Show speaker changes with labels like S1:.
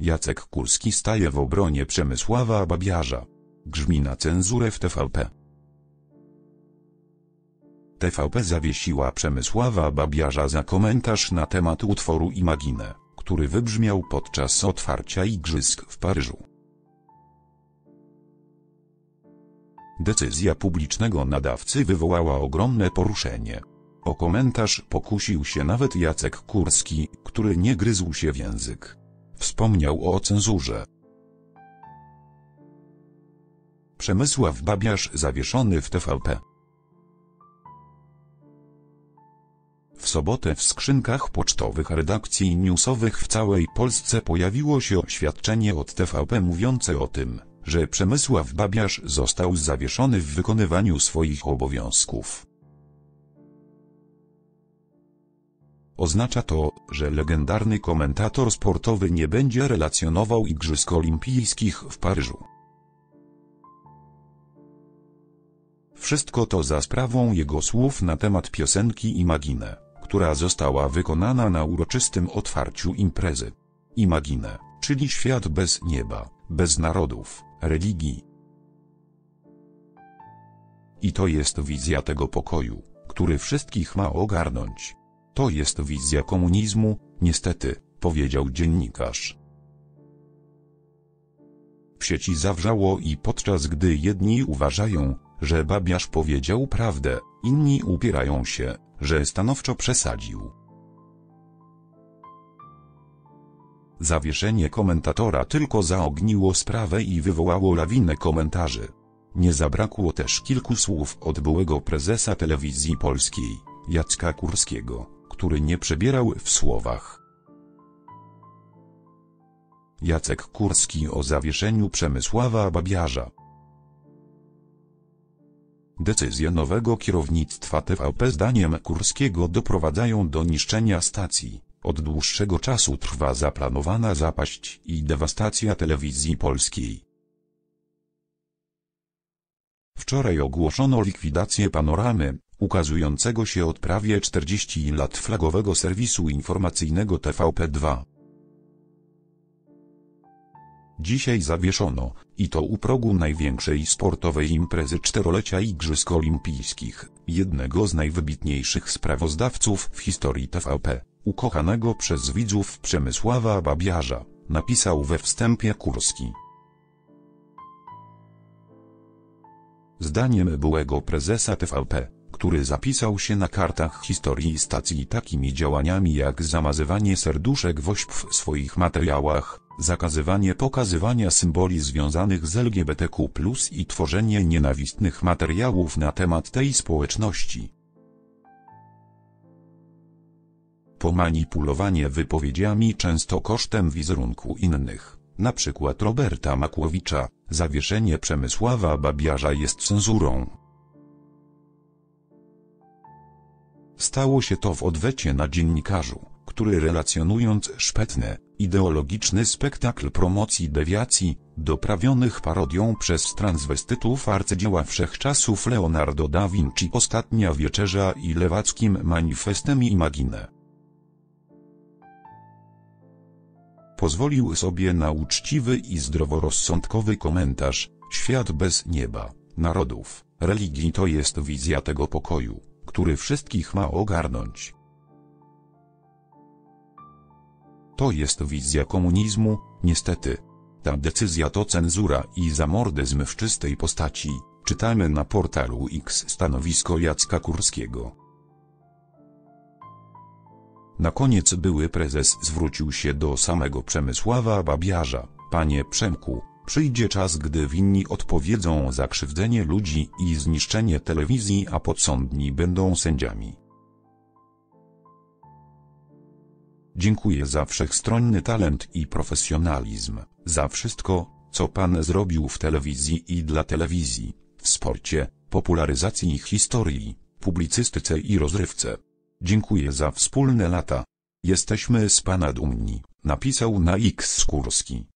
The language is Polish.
S1: Jacek Kurski staje w obronie Przemysława Babiarza. Grzmi na cenzurę w TVP. TVP zawiesiła Przemysława Babiarza za komentarz na temat utworu Imagine, który wybrzmiał podczas otwarcia Igrzysk w Paryżu. Decyzja publicznego nadawcy wywołała ogromne poruszenie. O komentarz pokusił się nawet Jacek Kurski, który nie gryzł się w język. Wspomniał o cenzurze. Przemysław Babiarz zawieszony w TVP. W sobotę w skrzynkach pocztowych redakcji newsowych w całej Polsce pojawiło się oświadczenie od TVP mówiące o tym, że Przemysław Babiarz został zawieszony w wykonywaniu swoich obowiązków. Oznacza to, że legendarny komentator sportowy nie będzie relacjonował Igrzysk Olimpijskich w Paryżu. Wszystko to za sprawą jego słów na temat piosenki Imagine, która została wykonana na uroczystym otwarciu imprezy. Imagine, czyli świat bez nieba, bez narodów, religii. I to jest wizja tego pokoju, który wszystkich ma ogarnąć. To jest wizja komunizmu, niestety, powiedział dziennikarz. W sieci zawrzało i podczas gdy jedni uważają, że Babiarz powiedział prawdę, inni upierają się, że stanowczo przesadził. Zawieszenie komentatora tylko zaogniło sprawę i wywołało lawinę komentarzy. Nie zabrakło też kilku słów od byłego prezesa telewizji polskiej, Jacka Kurskiego, który nie przebierał w słowach. Jacek Kurski o zawieszeniu Przemysława Babiarza. Decyzje nowego kierownictwa TVP zdaniem Kurskiego doprowadzają do niszczenia stacji. Od dłuższego czasu trwa zaplanowana zapaść i dewastacja telewizji polskiej. Wczoraj ogłoszono likwidację panoramy, ukazującego się od prawie 40 lat flagowego serwisu informacyjnego TVP2. Dzisiaj zawieszono, i to u progu największej sportowej imprezy czterolecia Igrzysk Olimpijskich, jednego z najwybitniejszych sprawozdawców w historii TVP, ukochanego przez widzów Przemysława Babiarza, napisał we wstępie Kurski. Zdaniem byłego prezesa TVP, który zapisał się na kartach historii stacji takimi działaniami jak zamazywanie serduszek wośp w swoich materiałach, zakazywanie pokazywania symboli związanych z LGBTQ+, i tworzenie nienawistnych materiałów na temat tej społeczności. Pomanipulowanie wypowiedziami często kosztem wizerunku innych, przykład Roberta Makłowicza, zawieszenie Przemysława Babiarza jest cenzurą. Stało się to w odwecie na dziennikarzu, który relacjonując szpetny, ideologiczny spektakl promocji dewiacji, doprawionych parodią przez transwestytów arcydzieła wszechczasów Leonardo da Vinci Ostatnia Wieczerza i lewackim manifestem Imagine. Pozwolił sobie na uczciwy i zdroworozsądkowy komentarz, świat bez nieba, narodów, religii to jest wizja tego pokoju, który wszystkich ma ogarnąć. To jest wizja komunizmu, niestety. Ta decyzja to cenzura i zamordyzm w czystej postaci, czytamy na portalu X stanowisko Jacka Kurskiego. Na koniec były prezes zwrócił się do samego Przemysława Babiarza, panie Przemku, przyjdzie czas gdy winni odpowiedzą za krzywdzenie ludzi i zniszczenie telewizji a podsądni będą sędziami. Dziękuję za wszechstronny talent i profesjonalizm, za wszystko, co Pan zrobił w telewizji i dla telewizji, w sporcie, popularyzacji historii, publicystyce i rozrywce. Dziękuję za wspólne lata. Jesteśmy z Pana dumni, napisał na X Skórski.